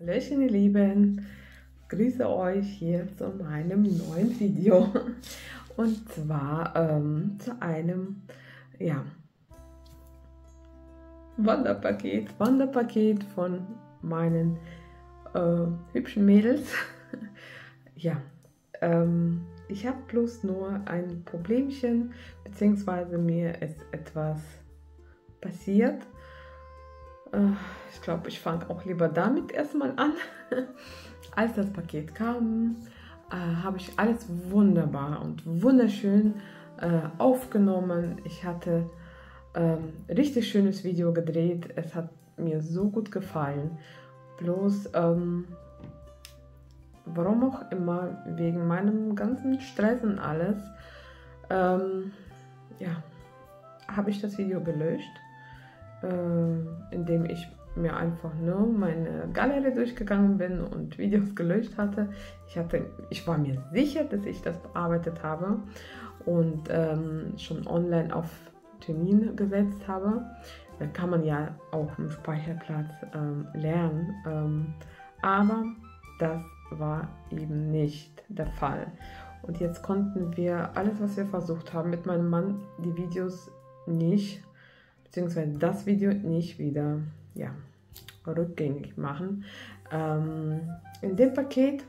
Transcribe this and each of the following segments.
Hallöchen ihr Lieben, grüße euch hier zu meinem neuen Video. Und zwar ähm, zu einem ja, Wanderpaket, Wanderpaket von meinen äh, hübschen Mädels. ja, ähm, ich habe bloß nur ein Problemchen, beziehungsweise mir ist etwas passiert ich glaube, ich fange auch lieber damit erstmal an. Als das Paket kam, äh, habe ich alles wunderbar und wunderschön äh, aufgenommen. Ich hatte ähm, richtig schönes Video gedreht. Es hat mir so gut gefallen. Bloß, ähm, warum auch immer, wegen meinem ganzen Stress und alles, ähm, ja, habe ich das Video gelöscht äh, indem ich mir einfach nur meine Galerie durchgegangen bin und Videos gelöscht hatte. Ich, hatte, ich war mir sicher, dass ich das bearbeitet habe und ähm, schon online auf Termin gesetzt habe. Da kann man ja auch im Speicherplatz ähm, lernen. Ähm, aber das war eben nicht der Fall. Und jetzt konnten wir alles, was wir versucht haben, mit meinem Mann die Videos nicht beziehungsweise das Video nicht wieder ja, rückgängig machen. Ähm, in dem Paket,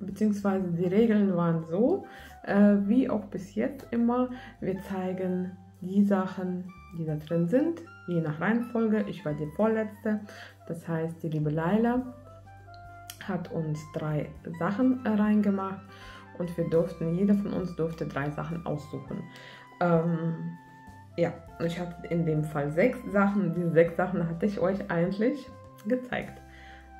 beziehungsweise die Regeln waren so, äh, wie auch bis jetzt immer, wir zeigen die Sachen, die da drin sind, je nach Reihenfolge. Ich war die vorletzte, das heißt, die liebe Laila hat uns drei Sachen reingemacht und wir durften, jeder von uns durfte drei Sachen aussuchen. Ähm, ja, ich habe in dem Fall sechs Sachen. Diese sechs Sachen hatte ich euch eigentlich gezeigt.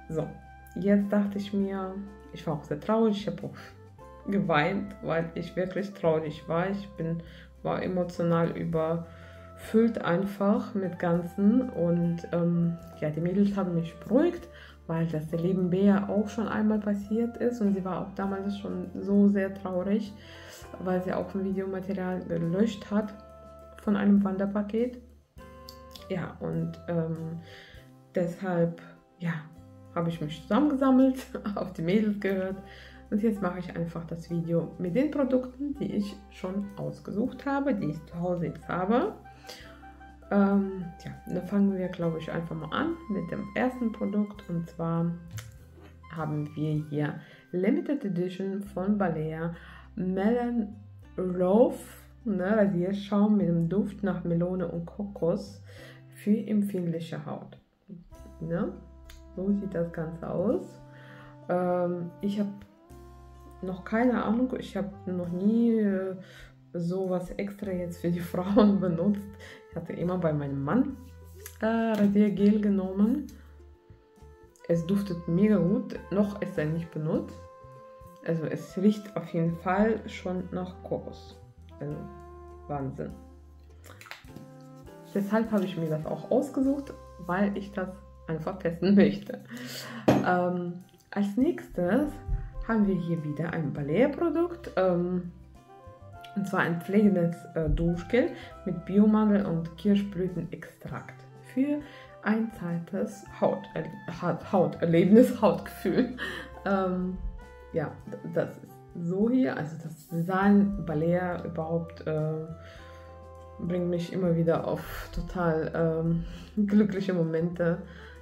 So, jetzt dachte ich mir, ich war auch sehr traurig. Ich habe auch geweint, weil ich wirklich traurig war. Ich bin, war emotional überfüllt einfach mit Ganzen. Und ähm, ja, die Mädels haben mich beruhigt, weil das der lieben Bea auch schon einmal passiert ist. Und sie war auch damals schon so sehr traurig, weil sie auch ein Videomaterial gelöscht hat von einem Wanderpaket. Ja, und ähm, deshalb, ja, habe ich mich zusammengesammelt, auf die Mädels gehört. Und jetzt mache ich einfach das Video mit den Produkten, die ich schon ausgesucht habe, die ich zu Hause jetzt habe. Ähm, ja, dann fangen wir, glaube ich, einfach mal an mit dem ersten Produkt. Und zwar haben wir hier Limited Edition von Balea Melon Rove ne, Rasierschaum mit dem Duft nach Melone und Kokos für empfindliche Haut. Ne? So sieht das Ganze aus. Ähm, ich habe noch keine Ahnung, ich habe noch nie äh, sowas extra jetzt für die Frauen benutzt. Ich hatte immer bei meinem Mann äh, Rasiergel genommen. Es duftet mega gut, noch ist er nicht benutzt. Also es riecht auf jeden Fall schon nach Kokos. Also Wahnsinn. Deshalb habe ich mir das auch ausgesucht, weil ich das einfach testen möchte. Ähm, als nächstes haben wir hier wieder ein Balea-Produkt. Ähm, und zwar ein pflegendes äh, Duschgel mit Biomandel und Kirschblütenextrakt für ein zartes Haut, Hauterlebnis, Hautgefühl. Ähm, ja, das ist so hier. Also das Design Balea überhaupt äh, bringt mich immer wieder auf total ähm, glückliche Momente.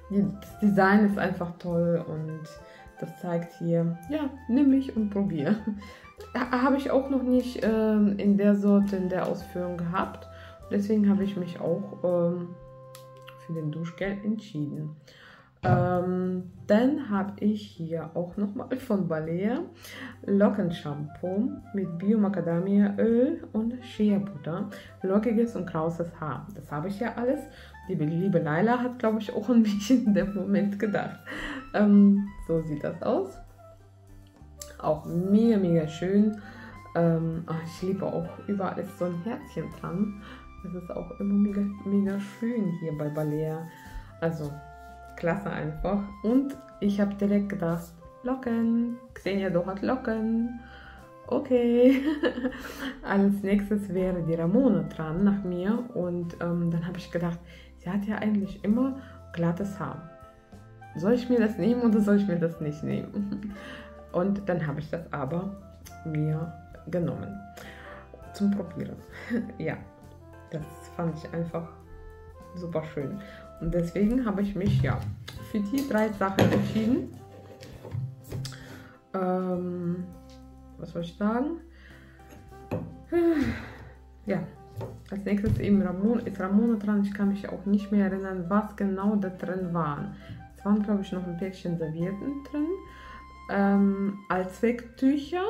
Das Design ist einfach toll und das zeigt hier, ja, nimm mich und probier. Habe ich auch noch nicht ähm, in der Sorte, in der Ausführung gehabt. Deswegen habe ich mich auch ähm, für den Duschgel entschieden. Ähm, dann habe ich hier auch nochmal von Balea Lockenshampoo mit Bio-Macadamia-Öl und Shea-Butter. Lockiges und krauses Haar. Das habe ich ja alles. Die liebe Laila hat, glaube ich, auch ein bisschen in dem Moment gedacht. Ähm, so sieht das aus. Auch mega, mega schön. Ähm, ach, ich liebe auch überall so ein Herzchen dran. Das ist auch immer mega, mega schön hier bei Balea. Also klasse einfach. Und ich habe direkt gedacht, Locken, Xenia, du hast Locken. Okay. Als nächstes wäre die Ramona dran nach mir. Und ähm, dann habe ich gedacht, sie hat ja eigentlich immer glattes Haar. soll ich mir das nehmen oder soll ich mir das nicht nehmen? Und dann habe ich das aber mir genommen zum Probieren. ja, das fand ich einfach super schön. Und deswegen habe ich mich ja für die drei Sachen entschieden. Ähm, was soll ich sagen? Ja, als nächstes eben Ramon, ist Ramona dran. Ich kann mich auch nicht mehr erinnern, was genau da drin war. Es waren, glaube ich, noch ein Päckchen Servietten drin. Ähm, Allzwecktücher.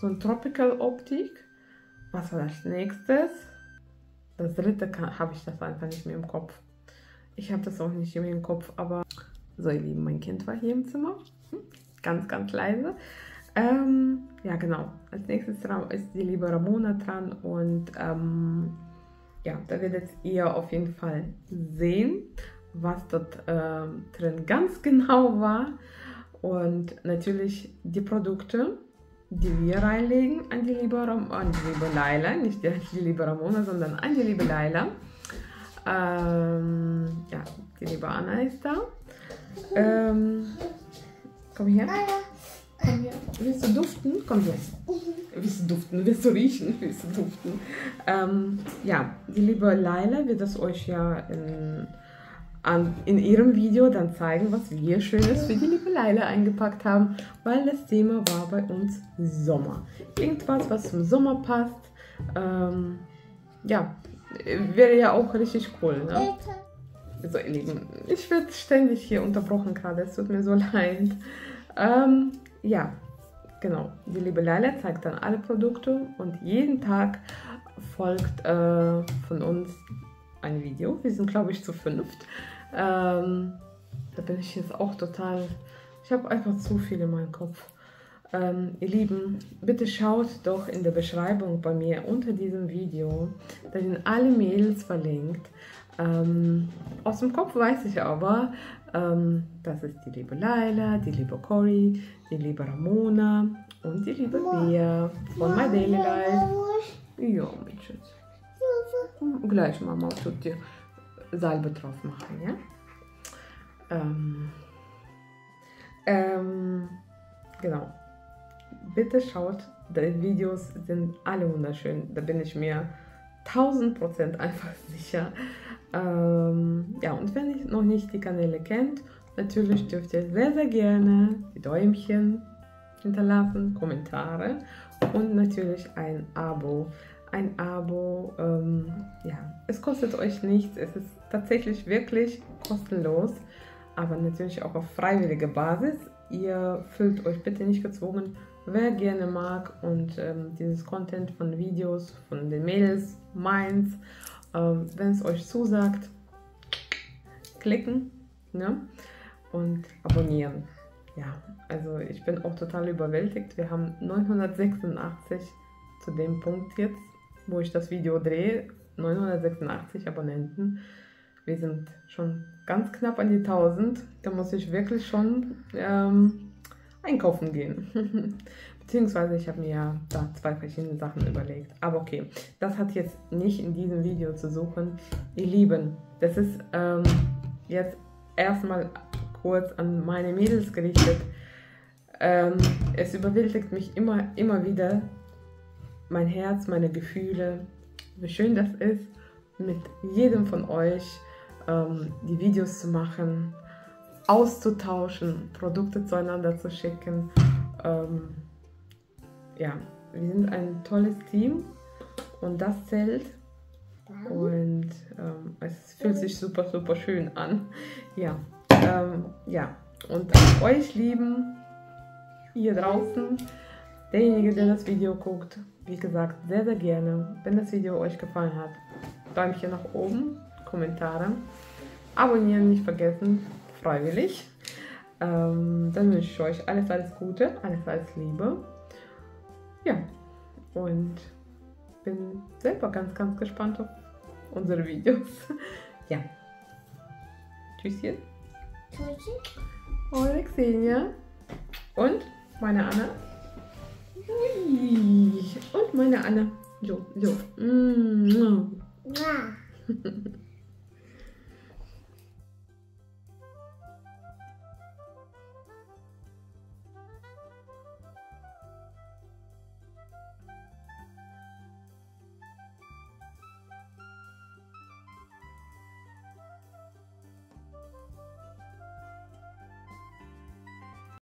So ein Tropical Optik. Was war das nächstes? Das dritte habe ich das einfach nicht mehr im Kopf. Ich habe das auch nicht im Kopf, aber so ihr Lieben, mein Kind war hier im Zimmer. Hm, ganz, ganz leise. Ähm, ja, genau. Als nächstes ist die liebe Ramona dran und ähm, ja, da werdet ihr auf jeden Fall sehen, was dort ähm, drin ganz genau war und natürlich die Produkte, die wir reinlegen an die liebe, Ram an die liebe Laila, nicht an die liebe Ramona, sondern an die liebe Laila. Ähm, ja, die liebe Anna ist da. Ähm, komm her. Komm her. Willst du duften? Komm her. Willst du duften? Willst du riechen? Willst du duften? Ähm, ja, die liebe Laila wird das euch ja in, an, in ihrem Video dann zeigen, was wir Schönes für die liebe Laila eingepackt haben, weil das Thema war bei uns Sommer. Irgendwas, was zum Sommer passt. Ähm, ja, wäre ja auch richtig cool. Ne? So, ihr Lieben, ich werde ständig hier unterbrochen gerade, es tut mir so leid. Ähm, ja, genau. Die liebe Leila zeigt dann alle Produkte und jeden Tag folgt äh, von uns ein Video. Wir sind, glaube ich, zu fünft. Ähm, da bin ich jetzt auch total. Ich habe einfach zu viel in meinem Kopf. Ähm, ihr Lieben, bitte schaut doch in der Beschreibung bei mir unter diesem Video. Da sind alle Mails verlinkt. Ähm, aus dem Kopf weiß ich aber, ähm, das ist die liebe Laila, die liebe Cory, die liebe Ramona und die liebe Bea von My Daily Life. Ja, mein Schatz. Gleich, Mama, tut dir Salbe drauf machen, ja? Ähm, ähm, genau. Bitte schaut, die Videos sind alle wunderschön. Da bin ich mir 1000% einfach sicher. Ähm, ja, und wenn ihr noch nicht die Kanäle kennt, natürlich dürft ihr sehr, sehr gerne die Däumchen hinterlassen, Kommentare und natürlich ein Abo. Ein Abo, ähm, ja, es kostet euch nichts, es ist tatsächlich wirklich kostenlos, aber natürlich auch auf freiwillige Basis. Ihr fühlt euch bitte nicht gezwungen, wer gerne mag und ähm, dieses Content von Videos von den Mädels, meins ähm, Wenn es euch zusagt, klicken ne? und abonnieren. Ja, also ich bin auch total überwältigt. Wir haben 986 zu dem Punkt jetzt, wo ich das Video drehe. 986 Abonnenten. Wir sind schon ganz knapp an die 1000. Da muss ich wirklich schon ähm, einkaufen gehen. Beziehungsweise ich habe mir ja da zwei verschiedene Sachen überlegt. Aber okay, das hat jetzt nicht in diesem Video zu suchen. Ihr Lieben, das ist ähm, jetzt erstmal kurz an meine Mädels gerichtet. Ähm, es überwältigt mich immer, immer wieder mein Herz, meine Gefühle, wie schön das ist, mit jedem von euch ähm, die Videos zu machen, auszutauschen, Produkte zueinander zu schicken. Ähm, ja, wir sind ein tolles Team und das zählt. Und ähm, es fühlt sich super, super schön an. Ja, ähm, ja. Und euch lieben hier draußen, derjenige, der das Video guckt, wie gesagt, sehr, sehr gerne. Wenn das Video euch gefallen hat, Däumchen nach oben, Kommentare, abonnieren nicht vergessen, freiwillig. Ähm, dann wünsche ich euch alles, alles Gute, alles, alles Liebe. Ja, und bin selber ganz, ganz gespannt auf unsere Videos. ja. Tschüsschen. Tschüsschen. Eure Xenia. Und meine Anna. Und meine Anna. So, so. Mm. Ja.